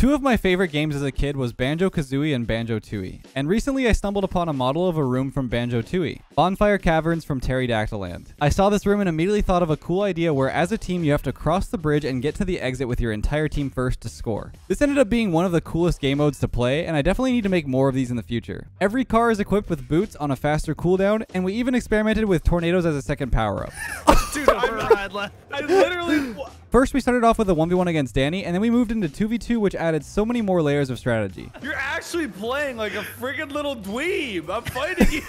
Two of my favorite games as a kid was Banjo-Kazooie and Banjo-Tooie, and recently I stumbled upon a model of a room from Banjo-Tooie, Bonfire Caverns from Terrydactyland. I saw this room and immediately thought of a cool idea where as a team you have to cross the bridge and get to the exit with your entire team first to score. This ended up being one of the coolest game modes to play, and I definitely need to make more of these in the future. Every car is equipped with boots on a faster cooldown, and we even experimented with tornadoes as a second power-up. Dude, I'm, I literally. First, we started off with a 1v1 against Danny, and then we moved into 2v2, which added so many more layers of strategy. You're actually playing like a freaking little dweeb. I'm fighting you.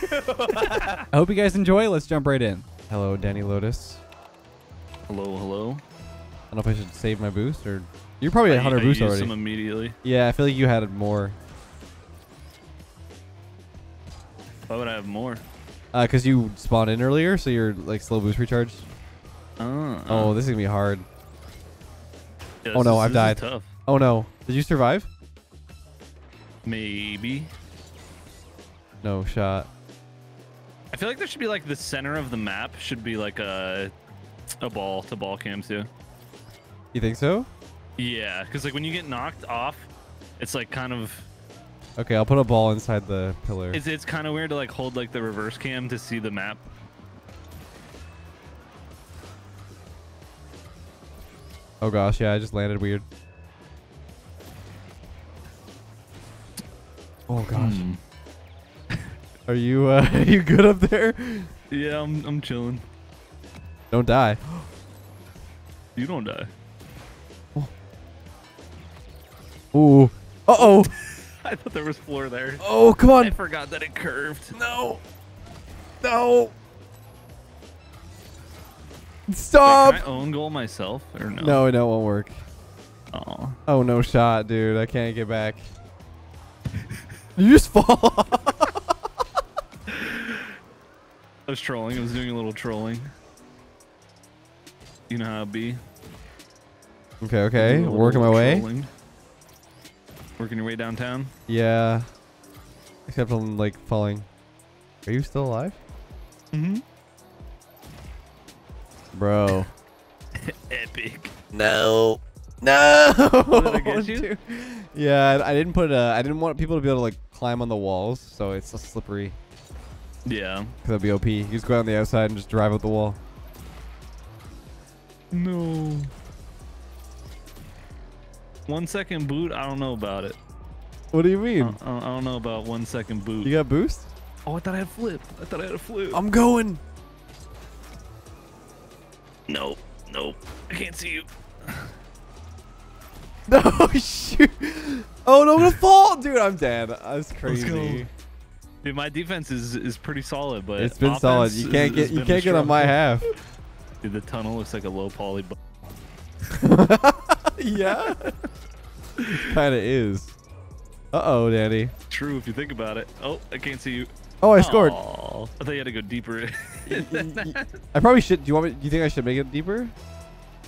I hope you guys enjoy. Let's jump right in. Hello, Danny Lotus. hello, hello. I don't know if I should save my boost or you're probably at I- 100 I boost used already. them immediately. Yeah, I feel like you had more. Why would I have more? Uh, cause you spawned in earlier, so you're like slow boost recharge. Uh, Oh, this is gonna be hard. Yeah, oh no, is- I've died. Oh no, did you survive? Maybe. No shot. I feel like there should be like the center of the map should be like a a ball to ball cam too. You think so? Yeah, because like when you get knocked off, it's like kind of Okay, I'll put a ball inside the pillar. it's it's kind of weird to like hold like the reverse cam to see the map. Oh gosh, yeah, I just landed weird. Oh gosh, Hmm. are you uh, are you good up there? Yeah, I'm I'm chilling. Don't die. You don't die. Oh. Ooh. Uh oh. I thought there was floor there. Oh come on! I forgot that it curved. No. No. Wait, Stop. can I own goal myself or no? No, no, it won't work. Oh. Oh, no shot, dude. I can't get back. you just fall. I was trolling. I was doing a little trolling. You know how it be. okay, okay. Little Working my way. Working your way downtown. Yeah. Except I'm like falling. Are you still alive? Mm-hmm. Bro. Epic. No. No. did I get you? Dude. Yeah, I, I didn't put uh, I didn't want people to be able to like climb on the walls, so it's slippery. Yeah. Cause that'd be OP. You just go on the outside and just drive up the wall. No. One second boot. I don't know about it. What do you I mean? don't, I don't know about one second boot. You got boost? oh, I thought I had flip. I thought I had a flip. I'm going. Nope. Nope. I can't see you. No, shoot. Oh, no, I'm gonna fall. Dude, I'm dead. That's crazy. Dude, my defense is is pretty solid, but It's been solid. You can't has get you can't get on my half. Dude, the tunnel looks like a low poly. Bu- yeah. Kinda is. Uh oh, Danny. True, if you think about it. Oh, I can't see you. Oh, I scored. Aw, I thought you had to go deeper. I probably should. Do you want me? Do you think I should make it deeper?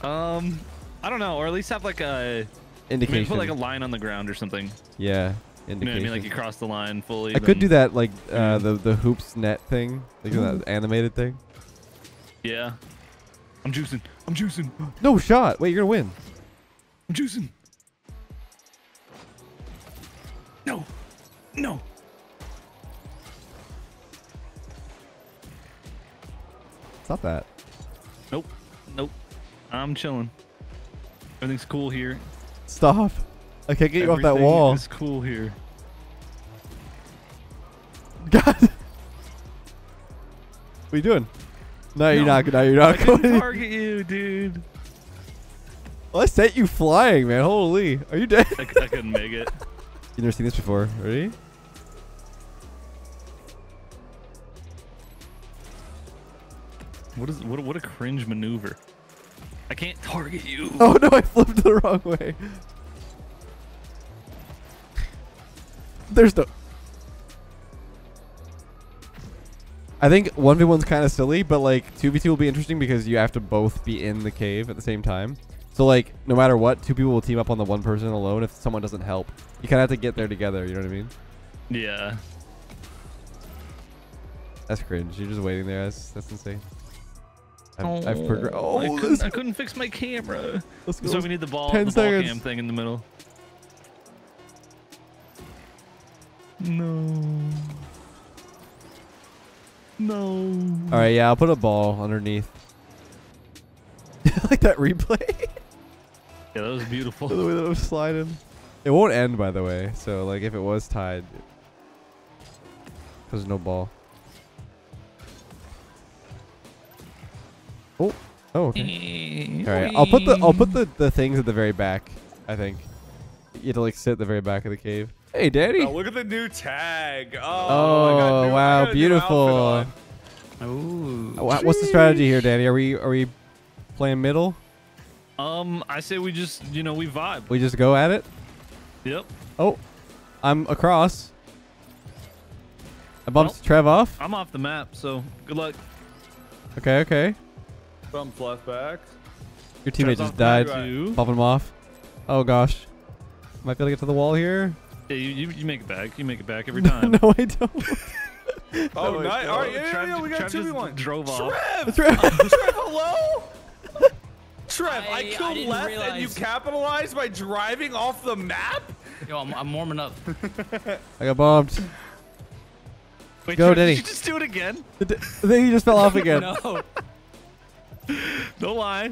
um, I don't know, or at least have like a maybe Indication. put like a line on the ground or something. yeah. You know what I mean? Like you cross the line fully. I could do that, like uh, the the hoops net thing, like that animated thing. Yeah. I'm juicing. I'm juicing. No shot. Wait, you're gonna win. I'm juicing. No. No. Stop that. Nope. Nope. I'm chilling. Everything's cool here. Stop. I can't get you off that Everything wall. is cool here. God. What are you doing? No, you're not. No, you're I not couldn't going. target you, dude. Well, I sent you flying, man. Holy. Are you dead? I, I couldn't make it. You never seen this before. Ready? What is what? a- What a cringe maneuver. I can't target you. Oh no, I flipped the wrong way. There's no. I think 1v1's kind of silly, but like 2v2 will be interesting because you have to both be in the cave at the same time. So like no matter what, two people will team up on the one person alone if someone doesn't help. You kind of have to get there together, you know what I mean? Yeah. That's cringe. You're just waiting there. That's that's insane. I've, I've oh. progressed. I Oh, couldn't, I couldn't fix my camera. let's go. So we need the ball, 10 the ball seconds. cam thing in the middle. No. No. All right, yeah, I'll put a ball underneath. like that replay. Yeah, that was beautiful. the way that I'm sliding. It won't end, by the way. So, like, if it was tied, there's no ball. Oh, oh, okay. All right, I'll put the I'll put the the things at the very back. I think you have to like sit at the very back of the cave. Hey, Daddy. Oh, look at the new tag. Oh, Oh, new- wow, got a new beautiful. outfit. Ooh. Wha- What's the strategy here, Daddy? Are we are we playing middle? Um, I say we just, you know, we vibe. We just go at it. Yep. Oh, I'm across. I bumped Well. Trev off. I'm off the map, so good luck. Okay, okay. Thumbs left back. Your teammate just died. map too. Bumping him off. Oh gosh. Might be able to get to the wall here. Yeah, you, you, you make it back. You make it back every time. no, I don't. Oh, my nice. God. All right, yeah, Trev- yeah, yeah, we got Trev two just v one. drove off. Trev, Trev. Trev, hello. Trev, I, I- I killed didn't left and you capitalized by driving off the map. Yo, I'm, I'm warming up. I got bumped. Wait, Go, Trev, Diddy. Did you just do it again? I think he just fell off again. no. Don't lie.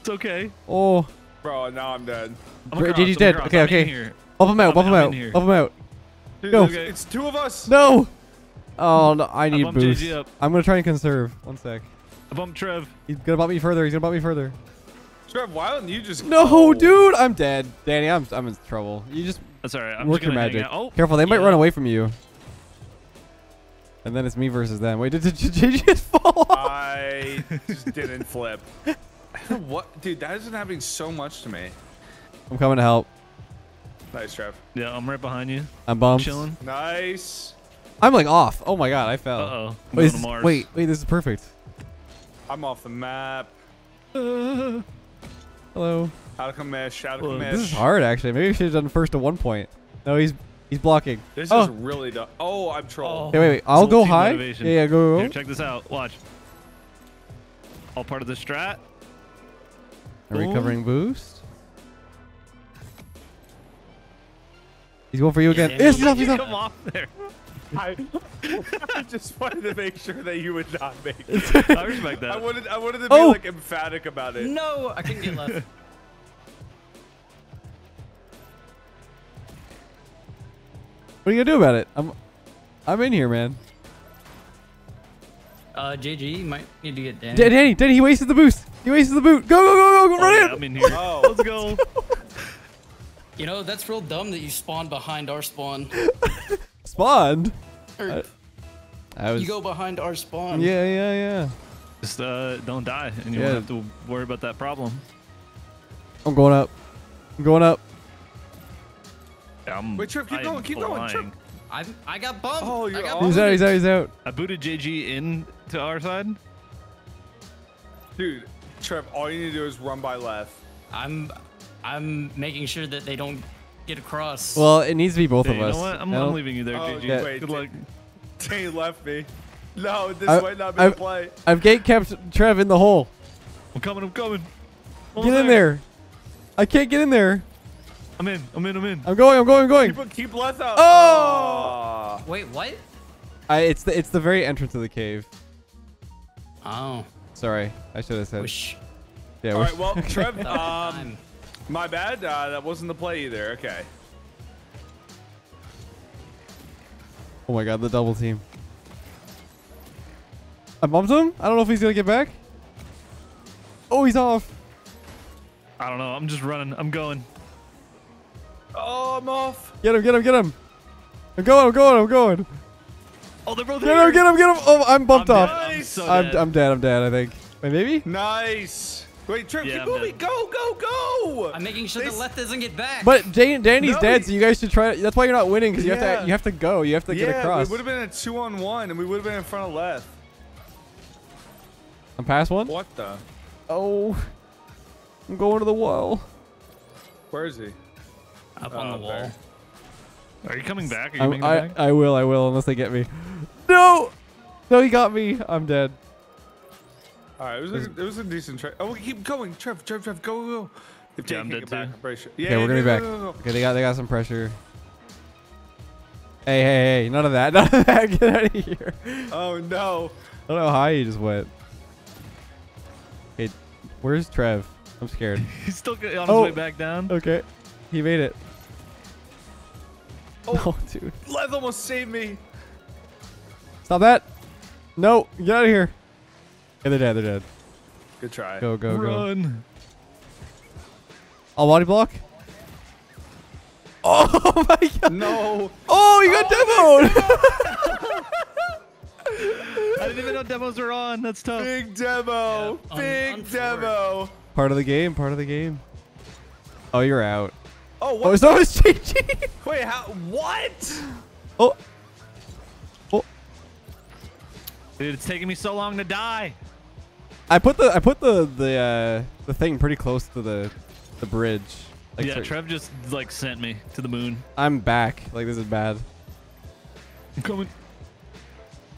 It's okay. Oh, Bro, now I'm dead. I'm across, JG's I'm dead. across. Okay, I'm okay. in here. bump him out, I'm- bump him out, here. bump him out. Dude, Go. it's- Okay. It's two of us. No. Oh no, I need bumped boost. JG up. I'm gonna try and conserve. One sec. I bumped Trev. He's gonna bump me further. He's gonna bump me further. Trev, why don't you just No, go? dude, I'm dead. Danny, I'm I'm in trouble. You just That's all right. I'm work just your magic. Oh, Careful, they might run away from you. And then it's me versus them. Wait, did, did, did you just fall off? I just didn't flip. what, dude? That isn't happening so much to me. I'm coming to help. Nice, Trev. Yeah, I'm right behind you. I'm bumped. Chilling. Nice. I'm like off. Oh my god, I fell. Uh-oh. Wait, going is to this- wait, wait, this is perfect. I'm off the map. Hello. Out of commish. Out of Well, commish. This is hard actually. Maybe we should have done first to one point. No, he's he's blocking. This Oh. is really dumb. Oh, I'm trolled. Okay, oh. wait, wait. I'll go high. motivation. Yeah, yeah, go, Here, check this out. Watch. All part of the strat. A recovering boost. He's going for you again. Yeah, Yes, yeah, he's off, he's off. Come off there. I, I just wanted to make sure that you would not make it. I respect that. I wanted, I wanted to be Oh. like emphatic about it. No, I couldn't get Leth. What are you gonna do about it? I'm, I'm in here, man. Uh, JG, might need to get Danny. Da- Danny, Danny, he wasted the boost. He wasted the boot. Go, go, go, go, go, Oh, yeah, run in. I'm in here. Oh. Let's go. You know, that's real dumb that you spawn behind our spawn. Spawned. Or Uh, I was. you go behind our spawn. Yeah, yeah, yeah. Just uh, don't die, and you Yeah. won't have to worry about that problem. I'm going up. I'm going up. Yeah, I'm, Wait, Trev, keep I going, keep going, flying. Trev. I I got bumped. Oh, you're got off. He's out. He's out. He's out. I booted JG in to our side. Dude, Trev, all you need to do is run by Leth. I'm I'm making sure that they don't get across. Well, it needs to be both Hey, of you us. know what? I'm, No? I'm leaving you there, Oh, JG. yeah. wait, Good luck. Dane left me. No, this I- might not be I- the play. I've gate kept Trev in the hole. I'm coming. I'm coming. Get Almost in there. I can't get in there. I'm in. I'm in. I'm in. I'm going. I'm going. I'm going. Keep, keep left out. Oh! Wait, what? I, it's the it's the very entrance of the cave. Oh, Sorry, I should have said. wish. Yeah, All we're- right, well, Trev, um, my bad. Uh, that wasn't the play either. Okay. oh my god, the double team. I bumped him. I don't know if he's gonna get back. Oh, he's off. I don't know. I'm just running. I'm going. Oh, I'm off. Get him. Get him. Get him. I'm going. I'm going. I'm going. Oh, they're both Get him. Get him. Get him. Oh, I'm bumped I'm off. Dead. I'm Nice. so I'm, dead. I'm dead. I'm dead. I think. Wait, maybe. Nice. Wait, Trev, Yeah, keep I'm moving. dead. Go, go, go. I'm making sure They the left doesn't get back. But Dan, Danny's No, dead, he- so you guys should try. That's why you're not winning because you have Yeah. to. You have to go. You have to yeah, get across. we would have been a two on one, and we would have been in front of Leth. I'm past one. What the? Oh, I'm going to the wall. Where is he? Up Oh, on the there. wall. Are you coming back? Are you I'm- making I, back? I will. I will unless they get me. No, no, he got me. I'm dead. All right, it was a, it was a decent try. Oh, we keep going, Trev, Trev, Trev, go, go. If Yeah, I'm dead get back, too. I'm sure. Yeah, Okay, we're gonna be back. go, go, go. Okay, they got they got some pressure. Hey, hey, hey! None of that. None of that. Get out of here. Oh no. I don't know how you just went. Hey, where's Trev? I'm scared. He's still on his Oh. way back down. Okay, he made it. Oh. No, dude. Leth almost saved me. Stop that. No, get out of here. Okay, they're dead. They're dead. Good try. Go, go, go. Run. I'll body block. Oh, oh my god. No. Oh, you got oh demoed. I didn't even know demos were on. That's tough. Big demo. Yeah, un- Big unfortunate. demo. part of the game. Part of the game. Oh, you're out. Oh, Oh, what? so is GG. Wait, how? What? Oh. Oh. Dude, it's taking me so long to die. I put the I put the the uh, the thing pretty close to the the bridge. Like, yeah, Trev just like sent me to the moon. I'm back. Like this is bad. I'm coming.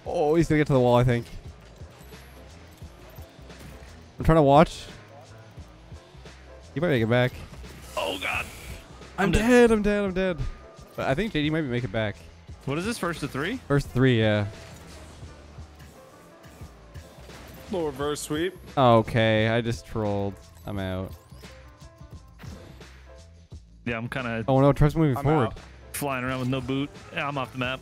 Oh, he's gonna get to the wall. I think. I'm trying to watch. You might make it back. Oh god. I'm, I'm dead. dead. I'm dead. I'm dead. But I think JG might make it back. What is this? First to three? First three, yeah. Little reverse sweep. Okay, I just trolled. I'm out. Yeah, I'm kind of Oh no, Trev's moving I'm forward. out. flying around with no boot. Yeah, I'm off the map.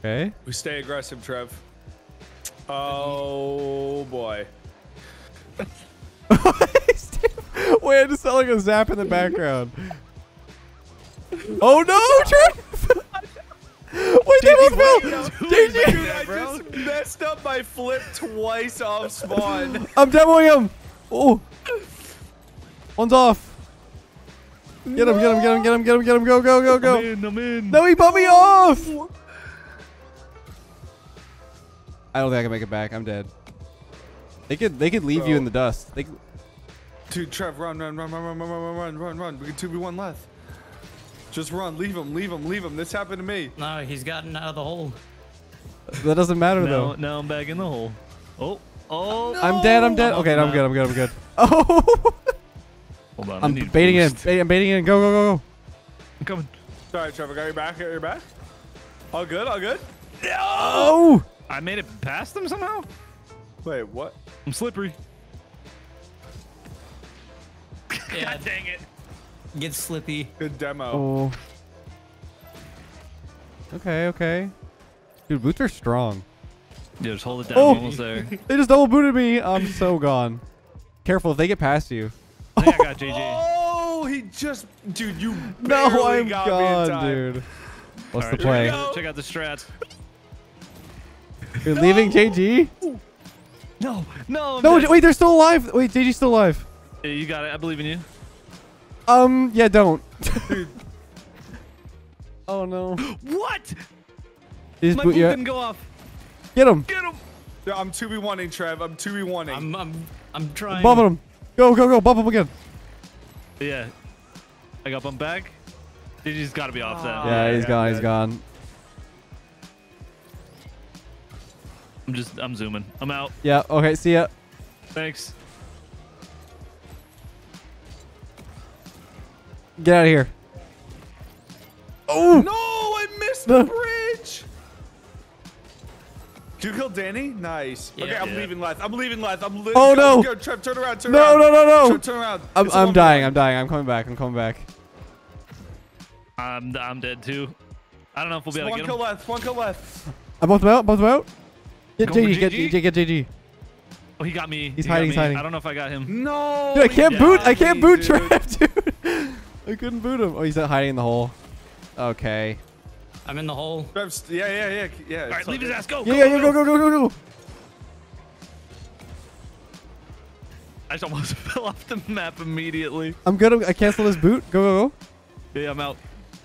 Okay. We stay aggressive, Trev. Oh boy. Wait, I just saw like a zap in the background. oh no, Trev! Wait, that was Bill! Dude, I just messed up my flip twice off spawn. I'm demoing him! Oh! One's off. Get him, get him, get him, get him, get him, get him, go, go, go, I'm go. in. I'm in. No, he bumped me off! I don't think I can make it back. I'm dead. They could they could leave you in the dust. They could, Dude, Trev, run, run, run, run, run, run, run, run, run, run. We can two v one Leth. Just run. Leave him. Leave him. Leave him. This happened to me. No, he's gotten out of the hole. that doesn't matter Now, though. now I'm back in the hole. Oh, oh. I'm dead. I'm dead. Oh, okay, the I'm good. I'm good. I'm good. Oh! Hold on. I I'm need baiting in. boost. Bait- I'm baiting in. Go, go, go, go. I'm coming. Sorry, Trevor. Got your back. Got your back. All good. All good. Oh! I made it past them somehow. Wait, what? I'm slippery. Yeah, God dang it. get slippy. Good demo. Oh. Okay, okay. Dude, boots are strong. Yeah, just hold it down. Oh. Almost there. They just double booted me. I'm so gone. Careful if they get past you. I think I got JG. Oh, he just, dude, you No, I'm got gone, dude. What's All the right, play? check out- the strats. You're leaving JG? No, no. I'm No, wait, they're still alive. Wait, JG's still alive. Yeah, you got it. I believe in you. Um, yeah, don't. Dude, oh no. What? He's My boot boot you. didn't go off. Get him. Get him. Yeah, I'm 2v1ing, Trev. I'm 2v1ing. I'm I'm I'm trying. Bump him. Go, go, go. Bump him again. Yeah. I got bumped back. JG's got to be off that. yeah, he's yeah, gone. yeah. He's gone. I'm just, I'm zooming. I'm out. Yeah. Okay. See ya. Thanks. Get out of here. Oh. No, I missed the bridge. Did you kill Danny? Nice. Yeah. okay, I'm Yeah. leaving Leth. I'm leaving Leth. I'm li- Oh, go, no. Go, Trev, turn around. Turn No, around. no, no, no. Trev, turn around. I'm, It's a I'm dying. v. I'm dying. I'm coming back. I'm coming back. I'm, I'm dead too. I don't know if we'll be able to get kill him. left. One kill left. I'm both out. Both out. Get Going JG. for Get GG? Get JG. Oh, he got me. He's He hiding, he's hiding. I don't know if I got him. No. Dude, I can't he boot. I can't boot dude. Trev, dude. I couldn't boot him. Oh, he's hiding in the hole. Okay. I'm in the hole. Yeah, yeah, yeah, yeah. All right, leave his ass. Go. Yeah, yeah, yeah. Go, go, go, go, go. I just almost fell off the map immediately. I'm good. I canceled his boot. Go, go, go. Yeah, I'm out.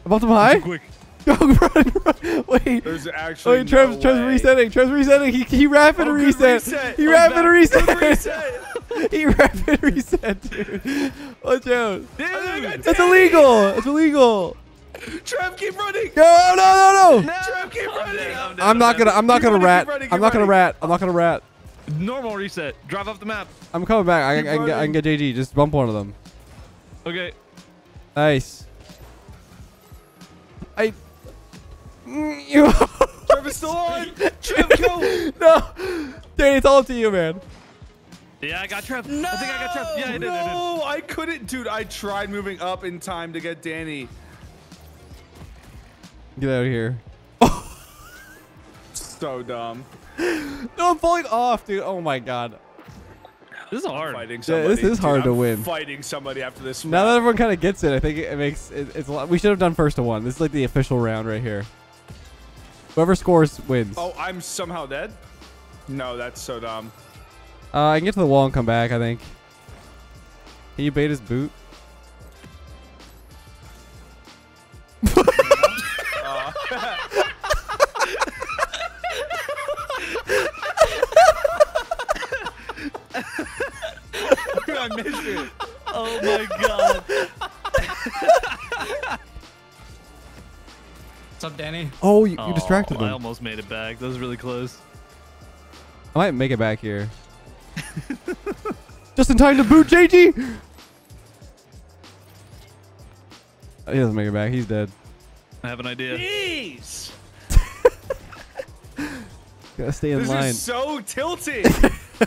I'm up to high. quick. Go, run, run. Wait. There's actually Wait, Trev's, no Trev's way. resetting. Trev's resetting. He, he rapid Oh, reset. reset. He I'm rapid back. reset. Good reset. he rapid reset, dude. Watch out. Dude. That's illegal. It's illegal. Trev, keep running. No, no, no, no. Trev, keep running. dead, I'm not gonna. I'm not gonna running, rat. running, I'm not gonna rat. I'm not gonna rat. Normal reset. Drive off the map. I'm coming back. I, I, can get, I can get JG. Just bump one of them. Okay. Nice. I. Mm, You. Trev is still on. Trev, go. no. Danny, it's all up to you, man. Yeah, I got Trev. I think I got Trev. Yeah, I did. I did. No, I couldn't, dude. I tried moving up in time to get Danny. Get out of here. So dumb. No, I'm falling off, dude. Oh my god. This is hard. Fighting Yeah, somebody. this is Dude, hard to I'm win. Fighting somebody after this. Now that everyone kind of gets it, I think it makes it, it's a lot. We should have done first to one. This is like the official round right here. Whoever scores wins. Oh, I'm somehow dead. No, that's so dumb. Uh, I can get to the wall and come back. I think. Can you bait his boot? I missed it. Oh my god. Danny? Oh, you, you Oh, distracted I almost made it back. That was really close. I might make it back here. Just in time to boot JG. Oh, He doesn't make it back. He's dead. I have an idea. Jeez. Gotta stay in This line. is so tilting.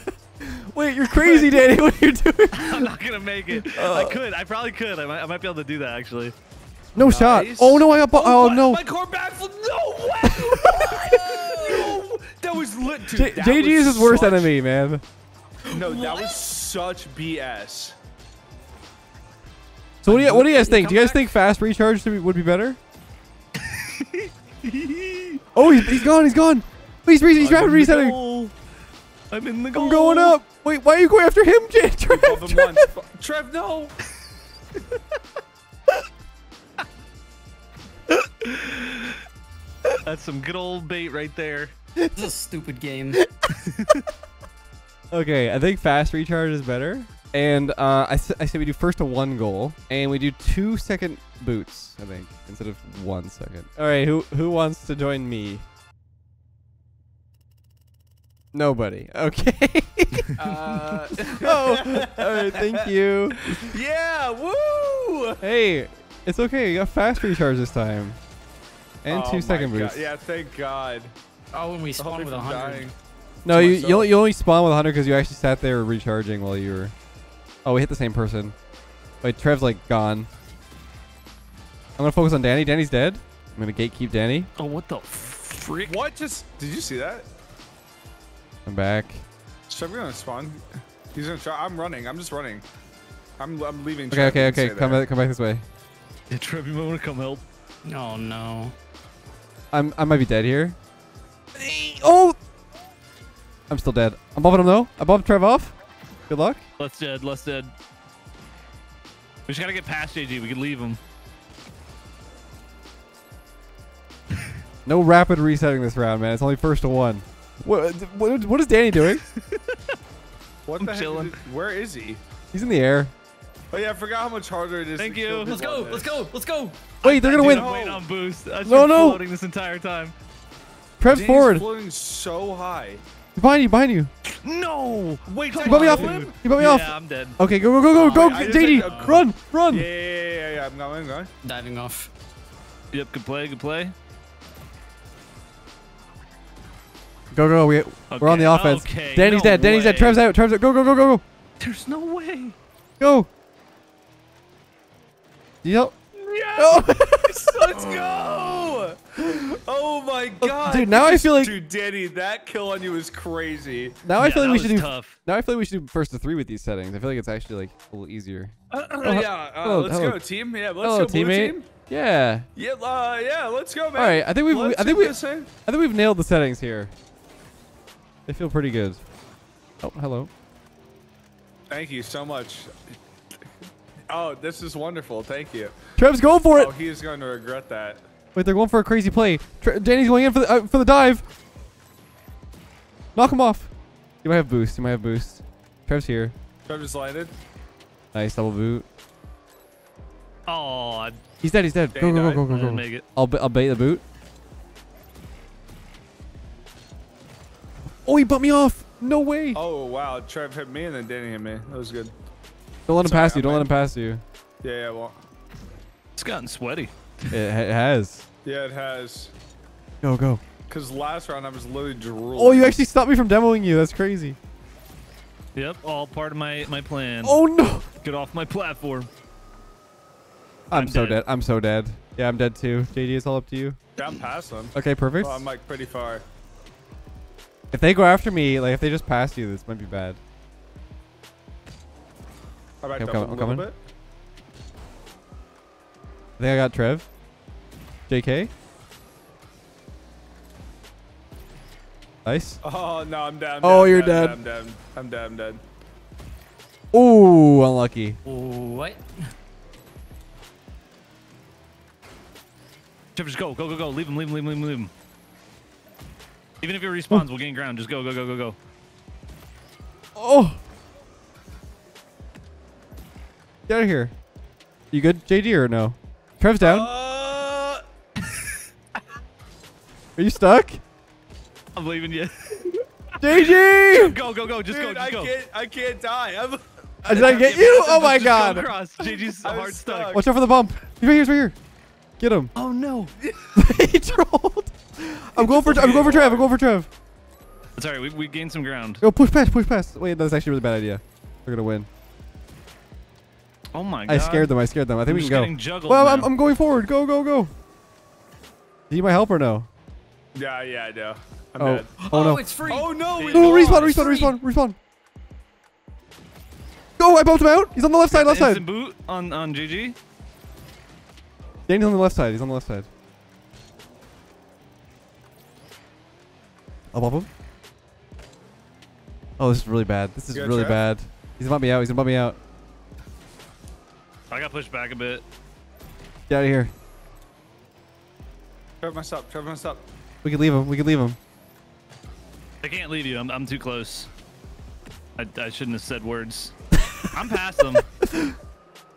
Wait, you're crazy, Danny. What are you doing? I'm not gonna make it. I uh, could. I probably could. I might, I might be able to do that actually. No shot. Oh no, I got. Oh, oh, my- no. My core backflip. No way. no. That was lit. Dude, JG is his worst such- enemy, man. No, that was such BS. So what do you what do you guys think? Do you guys think fast recharge would be better? oh, he's, he's gone. He's gone. He's he's I'm rapid resetting. goal. I'm in the goal. I'm going up. Wait, why are you going after him? Trev? Trev, no. That's some good old bait right there. It's a stupid game. Okay, I think fast recharge is better. And uh, I say we do first to one goal, and we do two second boots. I think instead of one second. All right, who who wants to join me? Nobody. Okay. Uh, oh, all right. Thank you. yeah. Woo. Hey, it's okay. You got fast recharge this time, and Oh two my second God. boosts. Yeah, thank God. Oh, when we Help spawn with a hundred. dying. No, you you only, you only spawn with 100 because you actually sat there recharging while you were. Oh, we hit the same person. Wait, Trev's like gone. I'm gonna focus on Danny. Danny's dead. I'm gonna gatekeep Danny. Oh, what the freak? What just? Did you see that? I'm back. Is Trev gonna spawn? He's gonna try. I'm running. I'm just running. I'm I'm leaving. Okay, Trev. okay, okay. Come back, come back this way. Yeah, Trev, you might want to come help. Oh no. I'm I might be dead here. Oh, I'm still dead. I'm bumping him though. I bumped Trev off. Good luck. Let's dead. Let's dead. We just gotta get past JG. We can leave him. No rapid resetting this round, man. It's only first to one. What what, what is Danny doing? What I'm the heck? chilling. Is Where is he? He's in the air. Oh yeah, I forgot how much harder it is. Thank to you. Let's go. on Let's go. Let's go. Wait, they're gonna Dude, win. I'm on boost. I No, no, no. floating this entire time. Trev's Danny's forward. floating so high. Behind you, behind you. No! Wait, You brought me off. dude. You brought me yeah, off. I'm dead. Okay, go, go, go, go, Oh, go, I- I JG, had to- run, run. Yeah, yeah, yeah, yeah, yeah. I'm going, I'm going. Diving off. Yep, good play, good play. Go, go, we, we're on the offense. okay, Danny's no dead, Danny's dead, way. Trev's out, Trev's out. Go, go, go, go, go, There's no way. go. Yep. Yeah. Let's go. Oh my God. dude, now I feel like- Dude, Danny, that kill on you is crazy. Now I feel like we should was do. Now I feel like we should do first to three with these settings. I feel like it's actually like a little easier. Uh, he- yeah, uh, hello, let's hello. go, team. Yeah, let's Hello, go, blue teammate. team. Yeah. Yeah, uh, yeah, let's go, man. All right. I think we've. Let's I think we. this. I think we've nailed the settings here. They feel pretty good. Oh, hello. Thank you so much. Oh, this is wonderful. Thank you. Trev's going for it. Oh, he is going to regret that. Wait, they're going for a crazy play. Tre- Danny's going in for the uh, for the dive. Knock him off. You might have boost. You might have boost. Trev's here. Trevor's landed. Nice double boot. Oh, I He's dead. He's dead. Go Danny go go died. go go didn't go. make it. I'll I'll bait the boot. Oh, he bumped me off. No way. Oh, wow. Trev hit me and then Danny hit me. That was good. Don't let him sorry, pass you. Don't let him pass you. Yeah, yeah, well. It's gotten sweaty. It, it has. Yeah, it has. Go, go. Cause last round I was literally drooling. Oh, you actually stopped me from demoing you. That's crazy. Yep, all part of my my plan. Oh, no. Get off my platform. I'm, I'm so dead. dead. I'm so dead. Yeah, I'm dead too. JG, it's all up to you. Yeah, I'm past them. Okay, perfect. Oh, I'm like pretty far. if they go after me, like if they just pass you, this might be bad. I backed I'm coming, a I'm coming. I think I got Trev. JK. Nice. Oh no, I'm down. Oh, down, you're down, dead. I'm dead. I'm dead. I'm dead. Ooh, unlucky. What? Jeff, just go, go, go, go. Leave him, leave him, leave him, leave him, leave him. Even if he respawns, we'll gain ground. Just go, go, go, go, go. Oh. Get out of here. You good, JG, or no? Trev's down. Uh, Are you stuck? I'm leaving you. JG! go, go, go. Just dude, go, just I go. can't. I can't die. I'm. Uh, Did I get Yeah, you? Oh my just go god. across. JG's I'm hard stuck. stuck. Watch out for the bump. He's right here. He's right here. Get him. Oh no. he trolled. I'm going for. I'm going for Trev. I'm going for Trev. It's alright. We, we gained some ground. Go push past. Push past. Wait, that's actually a really bad idea. They're gonna win. Oh my god. I scared them. I scared them. I think I'm we just can go. getting juggled Well, now. I'm, I'm going forward. Go, go, go. Do you need my help or no? Yeah, yeah, I know. I'm Oh, dead. oh no. Oh, it's free. Oh no. we No, lost. respawn, respawn, respawn, respawn. Go, I bumped him out. He's on the left side, left Instant side. boot on on GG. Danny's on the left side. He's on the left side. I'll bump him. Oh, this is really bad. This is really Trev? bad. He's gonna bump me out. He's gonna bump me out. I got pushed back a bit. Get out of here. Trevor messed up. Trevor messed up. We can leave him. We can leave him. I can't leave you. I'm, I'm too close. I, I shouldn't have said words. I'm past them.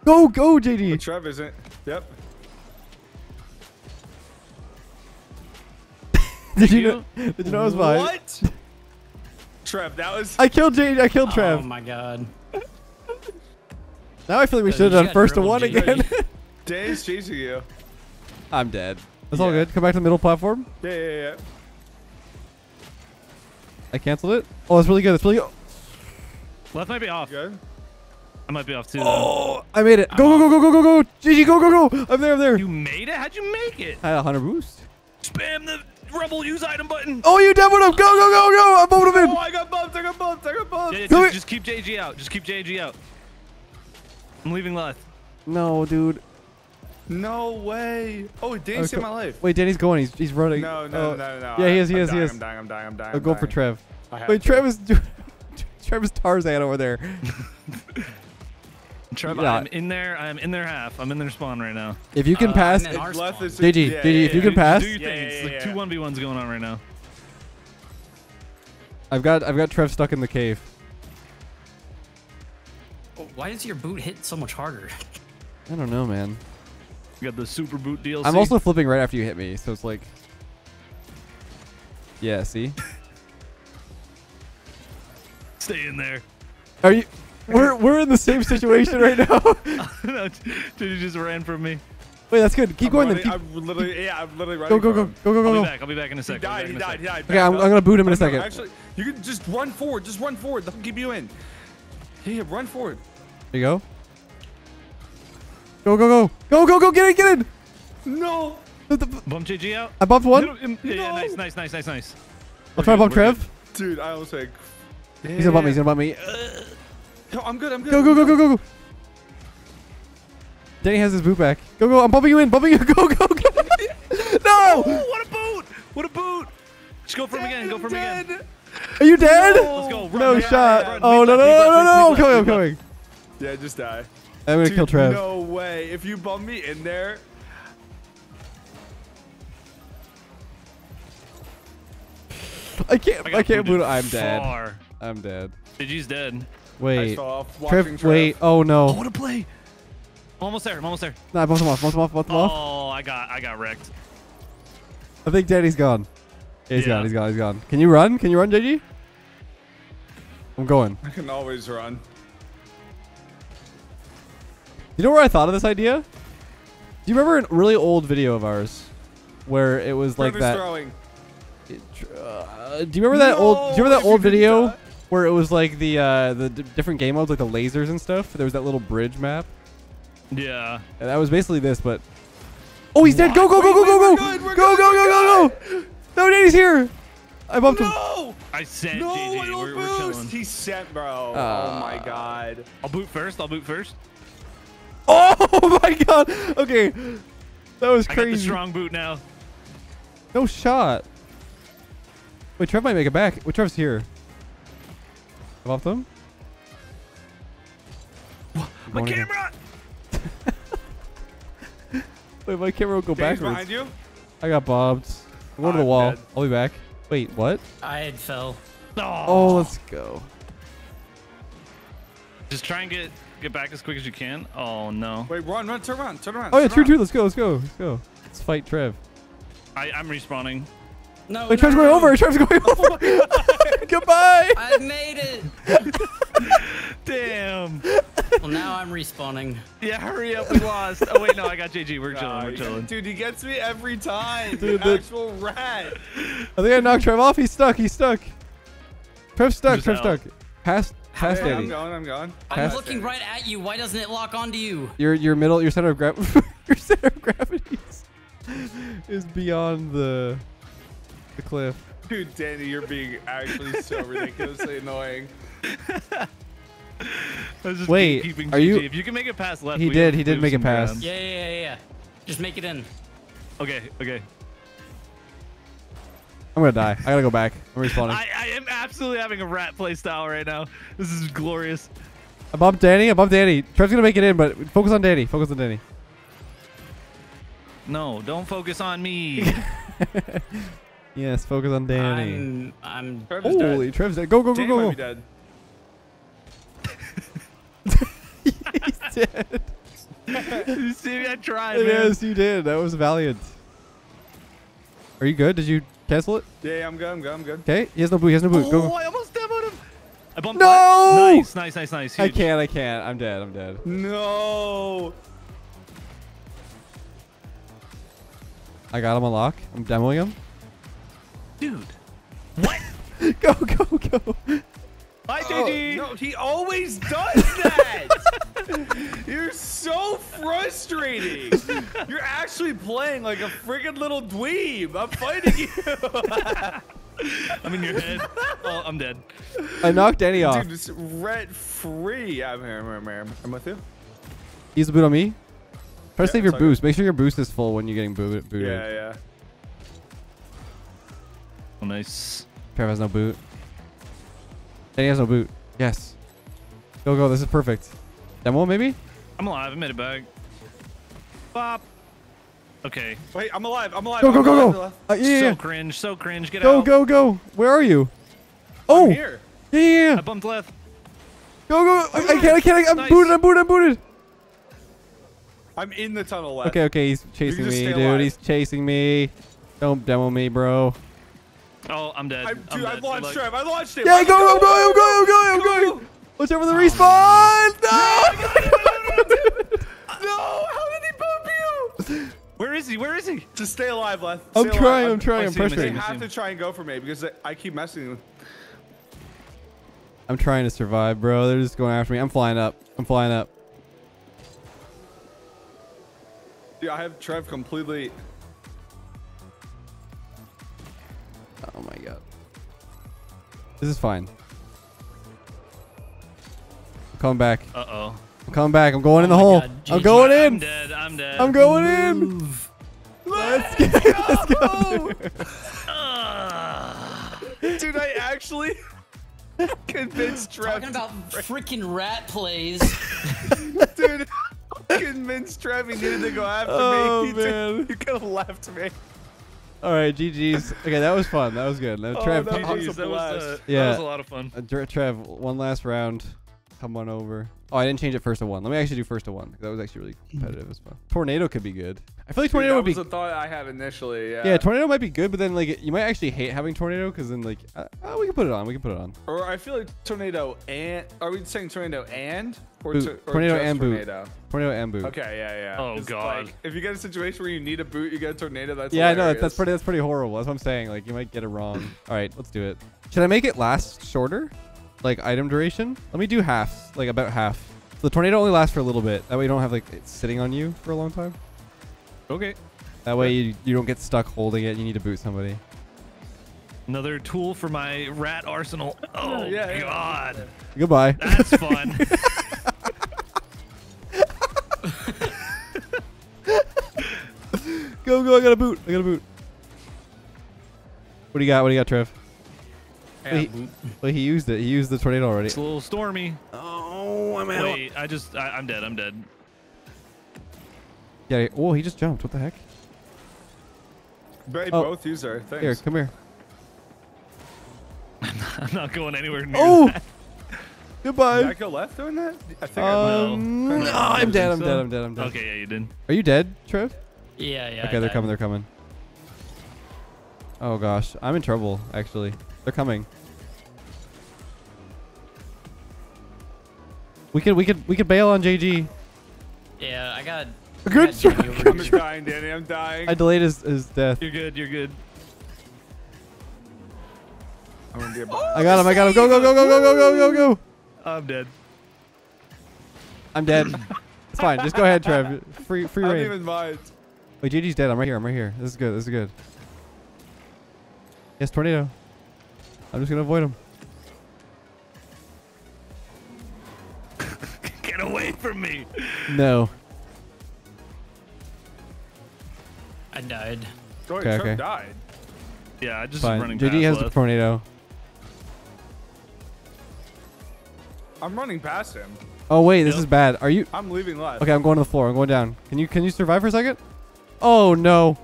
Go, go, JG. Trev isn't. Yep. Did you you. know? Did you know I was behind? What? Trev, that was. I killed JG. I killed oh Trev. Oh my god. Now I feel like we should have done first to one JG. again. Danny's chasing you. I'm dead. That's all good. Come back to the middle platform. Yeah, yeah, yeah. I canceled it. Oh, that's really good. That's really good. Left might be off. Good. I might be off too. though. Oh, I made it. Go, go, go, go, go, go, go. GG, go, go, go. I'm there, I'm there. You made it? How'd you make it? I had a 100 boost. Spam the rebel use item button. Oh, you demoed him. Go, go, go, go. I'm bumping him Oh. I got bumped. I got bumped. I got bumped. Yeah, Go just, just keep JG out. Just keep JG out. I'm leaving Leth. No, dude. No way. Oh, Danny Oh, saved my life. Wait, Danny's going. He's, he's running. No, no, Oh, no, no, no. Yeah, he is, he I'm is, he is. I'm dying. I'm dying. I'm dying. I'll I'm go for. Trev. Wait, to. Trev is. Trev is Tarzan over there. Trevor, Yeah. I'm in there. I'm in their half. I'm in their spawn right now. If you can Uh, pass, I'm in Left is JG, yeah, JG, yeah, if you can pass, Do your Yeah, thing. yeah, It's like yeah. two one v ones going on right now. I've got I've got Trev stuck in the cave. Why does your boot hit so much harder? I don't know, man. You got the super boot DLC. I'm also flipping right after you hit me, so it's like. Yeah, see? stay in there. Are you? We're we're in the same situation right now. no, dude, you just ran from me. Wait, that's good. Keep I'm going running, then. Keep, I'm literally, yeah, I'm literally running. go for go him. go go I'll go be back. I'll be back in a second. I'll died. He died. in He died. Okay, I'm, I'm gonna boot him in a second. Actually, you can just run forward. Just run forward. Let him keep you in. Yeah, run forward. There you go. Go go go go go go! Get in get in! No. The- the- Bump JG out. I bumped one. Um, yeah, yeah, nice, nice, nice, nice, nice. I'll try to bump Trev. Dude, I was like. He's gonna bump me. He's gonna bump me. No, I'm good. I'm good. Go go go go go go! Danny has his boot back. Go go! I'm bumping you in. Bumping you. Go go go! no! Oh, what a boot! What a boot! Just go for him again. Go for him again. Are you dead? Let's go. Run, No run, shot. run, run. Oh Leave no no left, no no no! I'm coming. I'm left, coming. Yeah, just die. I'm gonna Dude, kill Trev. No way. If you bump me in there. I can't. left. I, can't booted boot. I'm dead. I'm dead. JG's dead. I Wait. fell off. Watching Trev. Wait. Oh no. I want to play! I'm almost there. I'm almost there. No, I bumped him off. Bumped him off. Bumped him off. Oh, I got, I got wrecked. I think Danny's gone. Yeah, he's Yeah. gone. He's gone. He's gone. Can you run? Can you run, JG? I'm going. I can always run. You know where I thought of this idea? Do Do you remember a really old video of ours where it was like Trevor's that? throwing. Uh, do you remember that old? Do you remember that old video die- where it was like the uh, the d- different game modes, like the lasers and stuff? There was that little bridge map. Yeah. And that was basically this, but. Oh, he's dead! Go go go go go go! we're good, we're Go go go go go! No, Danny's here. I bumped him. No! I sent No, I JG. don't We're, we're boost. chilling. He sent, bro. Uh, oh my god. I'll boot first. I'll boot first. Oh my god! Okay, that was I the crazy. strong boot now. No shot. Wait, Trev might make it back. Wait, Trev's here. I bumped him. My camera. Wait, my camera will go Danny's backwards. behind you. I got bobbed. I'm going to the wall. dead. I'll be back. Wait, what? I had fell. Oh, let's go. Just try and get get back as quick as you can. Oh no. Wait, run, run, turn around, turn around. Oh yeah, true, true. Let's go, let's go, let's go. Let's fight Trev. I, I'm respawning. No, Wait, Trev's no. going over. Trev's going over. Goodbye. I made it. Damn. Well, now I'm respawning. Yeah, hurry up. We lost. Oh wait, no, I got JG. We're chilling. Nah, We're chilling. Dude, he gets me every time. Dude, Dude, the- actual rat. I think I knocked Trev off. He's stuck. He's stuck. Trev's stuck. Trev's out. stuck. Pass, pass, Hey, I'm going, I'm going. I'm Pass- looking right at you. Why doesn't it lock onto you? Your your middle, your center of gravity, your center of gravity is, is beyond the the cliff. Dude, Danny, you're being actually so ridiculously annoying. Just Wait, are you- If you can make it past left, He did, he did make it some past. Yeah, yeah, yeah, yeah. Just make it in. Okay, okay. I'm gonna die. I gotta go back. I'm respawning. I, I am absolutely having a rat play style right now. This is glorious. I bumped Danny. I bumped Danny. Trev's gonna make it in, but focus on Danny. Focus on Danny. No, don't focus on me. Yes, focus on Danny. I'm, I'm. Trev is dead. Holy, Trev's dead. Go, go, go, Danny go, might go. be dead. He's dead. you see me? I tried, man. Yes, you did. That was valiant. Are you good? Did you cancel it? Yeah, I'm good, I'm good, I'm good. Okay. He has no boot. He has no boot. Oh, go, go. I almost demoed him. I bumped No! left. Nice, nice, nice, nice. I can't. I can't. I'm dead. I'm dead. No. I got him on lock. I'm demoing him. Dude. What? go, go, go. Hi, Oh, no, he always does that. You're so frustrating. You're actually playing like a freaking little dweeb. I'm fighting you. I'm in your head. Oh, I'm dead. I knocked Danny off. Dude, it's rent free. I'm here, I'm here, I'm here. I'm with you. He's a boot on me. Try to Yeah, save your it's all good. boost. Make sure your boost is full when you're getting booted. booted. Yeah, yeah. Oh, nice. Trev has no boot. Danny has no boot. Yes. Go, go. This is perfect. Demo maybe? I'm alive. I made it back. Bop. Okay. Wait, I'm alive. I'm alive. Go, go, go, go. Uh, yeah, yeah, So yeah. cringe. So cringe. Get Go, out. go, go. go. Where are you? Oh, I'm yeah, here. yeah, yeah. I bumped Leth. Go, go. I, I can't, I can't. I'm Nice. booted, I'm booted, I'm booted. I'm in the tunnel left. Okay, okay. He's chasing me, dude. alive. He's chasing me. Don't demo me, bro. Oh, I'm dead. I, I'm dude, I dead. launched Good Trev. I launched it. Yeah, Let's go, I'm going, I'm going, I'm going, I'm Go, going. Watch out for the respawn. No! No, how did he bump you? Where is he? Where is he? Just stay alive, Leth. I'm Stay trying, alive. I'm oh, trying, I I'm see him, I They see him. pressuring. have to try and go for me because I- I keep messing with I'm trying to survive, bro. They're just going after me. I'm flying up. I'm flying up. Dude, I have Trev completely. Oh my god. This is fine. I'm back. Uh oh. I'm coming back. I'm going in the Oh hole. God, I'm GG. going I'm in. dead. I'm dead. I'm going in. Move. Let's go. Let's go. Ugh. Dude, I actually convinced Trev. Talking about freaking rat plays. dude, convinced Trev he needed to go after Oh, me. He, man. you could have left me. All right, GG's. Okay, that was fun. That was good. Now, Oh, that uh, was GG's, a that was, uh, blast. Yeah. that was a lot of fun. uh, Trev, one last round. Come on over. Oh, I didn't change it first to one. Let me actually do first to one. That was actually really competitive as well. Tornado could be good. I feel like tornado that would be. That was a thought I had initially. Yeah. yeah, tornado might be good, but then like you might actually hate having tornado because then like uh, uh, we can put it on. We can put it on. Or I feel like tornado and are we saying tornado and or, Boot. to- or Tornado just and boot. tornado? Tornado and boot. Okay, yeah, yeah. Oh God. Like, if you get a situation where you need a boot, you get a tornado. That's Yeah, I know hilarious. that's pretty. That's pretty horrible. That's what I'm saying. Like you might get it wrong. All right, let's do it. Should I make it last shorter, like item duration? Let me do half, like about half. So the tornado only lasts for a little bit. That way you don't have like it sitting on you for a long time. Okay. That way you, you don't get stuck holding it. You need to boot somebody. Another tool for my rat arsenal. Oh Yeah, yeah. God, Goodbye. that's fun. go go! I got a boot. I got a boot. What do you got? What do you got, Trev? Yeah, Wait. boot. Well, he used it. He used the tornado already. it's a little stormy. Oh, I'm Wait, I just, I, I'm dead. I'm dead. Yeah. Oh, he just jumped. What the heck? They Oh. both use their things. Here, come here. I'm not going anywhere near Oh! that. Did Goodbye. I go left doing that? I think I Um, No. no, No, I'm dead. think I'm so. dead. I'm dead. I'm dead. Okay, yeah, you did. Are you dead, Trev? Yeah, yeah. okay, I they're died. coming. They're coming. Oh gosh, I'm in trouble. Actually, they're coming. We could, we could, we could bail on JG. Yeah, I got. I Good got I'm here. dying, Danny. I'm dying. I delayed his, his death. You're good. You're good. I'm gonna be a I got him. I got him. Go, go, go, go, go, go, go, go, go. I'm dead. I'm dead. it's fine. Just go ahead, Trev. Free, free reign. I don't even mind. Wait, JG's dead. I'm right here. I'm right here. This is good. This is good. Yes, tornado. I'm just gonna avoid him. Get away from me. No. I died. Wait, Okay, Trump okay. died. Yeah, I just Fine. running JG past has the tornado. I'm running past him. Oh wait, this Yep. is bad. Are you? I'm leaving left. Okay, I'm going to the floor. I'm going down. Can you can you survive for a second? Oh no.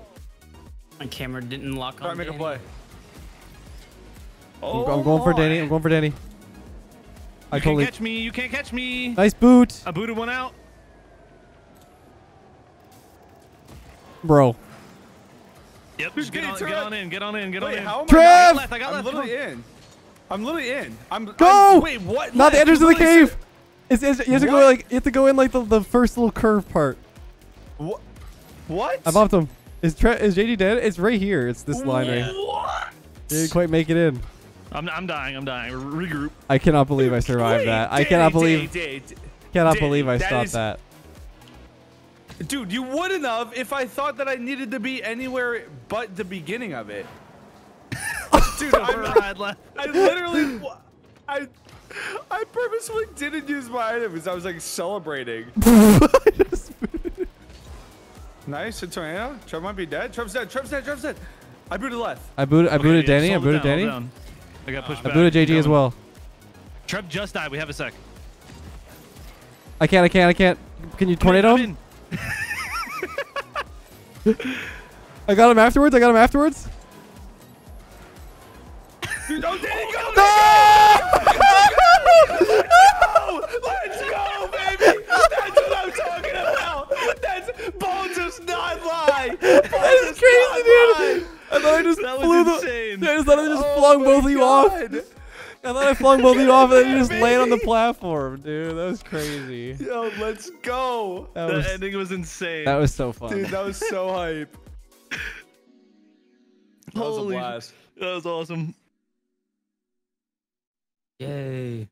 My camera didn't lock Try on. to make a Danny. Play. I'm, I'm oh, going for Danny. I'm going for Danny. I You totally. can't catch me. You can't catch me. Nice boot, I booted one out. bro. Yep. Who's Get getting on, turned get on in. Get on in. Get Wait, on in. how am Trev! I I got not? left. I got I'm literally Come in. I'm literally in. I'm Go! I'm- wait, what? Not the entrance You of the literally cave. It's, it's, you have to go like you have to go in like the, the first little curve part. What? What? I bumped him. Is Tre- is JG dead? It's right here. It's this line right. here. What? Didn't quite make it in. I'm, I'm dying. I'm dying. Regroup. I cannot believe I survived Wait, that. I Danny, cannot Danny, believe Danny, cannot Danny, believe I that stopped is- that. Dude, you wouldn't have if I thought that I needed to be anywhere but the beginning of it. Dude, I'm, Ride left. I literally, I, I purposefully didn't use my items. I was like celebrating. nice, a tornado. Trev might be dead. Trev's dead. Trev's dead. Trev's dead. I booted left. I booted I Okay, booted yeah, Danny. I hold it booted down, hold Danny. I got oh, pushed I back. booted JG as well. Trev just died. We have a sec. I can't. I can't. I can't. Can you tornado I'm him? I got him afterwards. I got him afterwards. Dude, oh, Danny, go! No! Let's go, baby! That's what I'm talking about! That's Bone does not lie! That is crazy, dude. I thought I just That flew was the. insane. I just thought I just Oh flung my both of you off. I thought I flung both of you off, and then you just Yeah, on the platform, dude. That was crazy. Yo, let's go! That The was ending was insane. that was so fun. Dude, that was so hype. That was a Holy- blast. that was awesome. Yay.